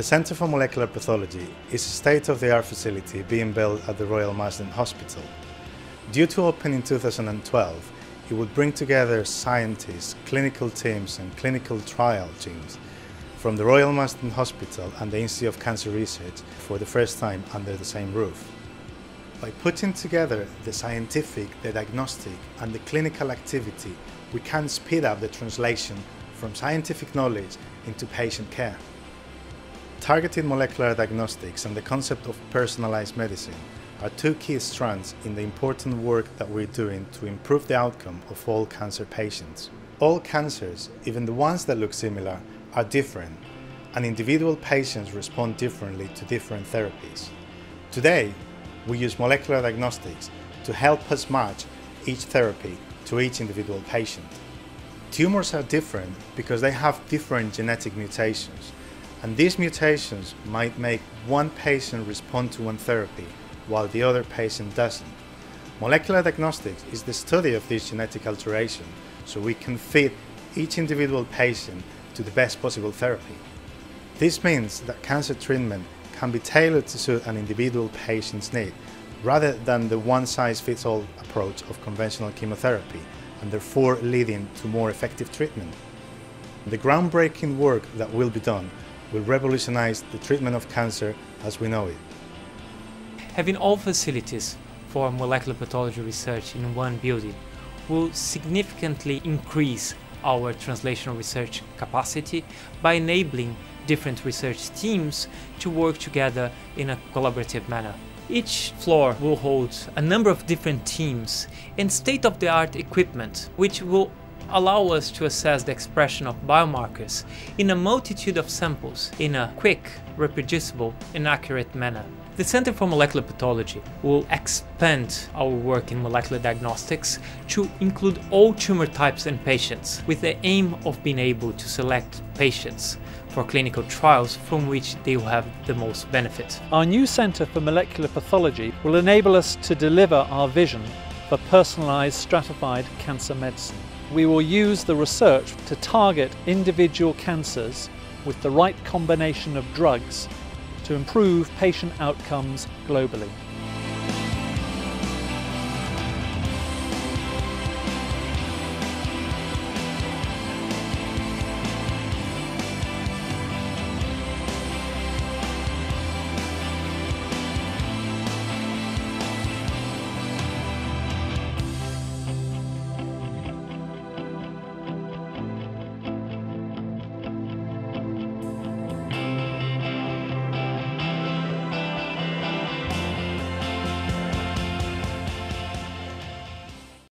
The Centre for Molecular Pathology is a state-of-the-art facility being built at the Royal Marsden Hospital. Due to open in 2012, it would bring together scientists, clinical teams and clinical trial teams from the Royal Marsden Hospital and the Institute of Cancer Research for the first time under the same roof. By putting together the scientific, the diagnostic and the clinical activity, we can speed up the translation from scientific knowledge into patient care. Targeted molecular diagnostics and the concept of personalized medicine are two key strands in the important work that we're doing to improve the outcome of all cancer patients. All cancers, even the ones that look similar, are different, and individual patients respond differently to different therapies. Today, we use molecular diagnostics to help us match each therapy to each individual patient. Tumors are different because they have different genetic mutations, and these mutations might make one patient respond to one therapy while the other patient doesn't. Molecular diagnostics is the study of this genetic alteration so we can fit each individual patient to the best possible therapy. This means that cancer treatment can be tailored to suit an individual patient's need rather than the one-size-fits-all approach of conventional chemotherapy and therefore leading to more effective treatment. The groundbreaking work that will be done will revolutionize the treatment of cancer as we know it. Having all facilities for molecular pathology research in one building will significantly increase our translational research capacity by enabling different research teams to work together in a collaborative manner. Each floor will hold a number of different teams and state-of-the-art equipment, which will allow us to assess the expression of biomarkers in a multitude of samples in a quick, reproducible and accurate manner. The Center for Molecular Pathology will expand our work in molecular diagnostics to include all tumor types and patients, with the aim of being able to select patients for clinical trials from which they will have the most benefit. Our new Centre for Molecular Pathology will enable us to deliver our vision for personalised stratified cancer medicine. We will use the research to target individual cancers with the right combination of drugs to improve patient outcomes globally.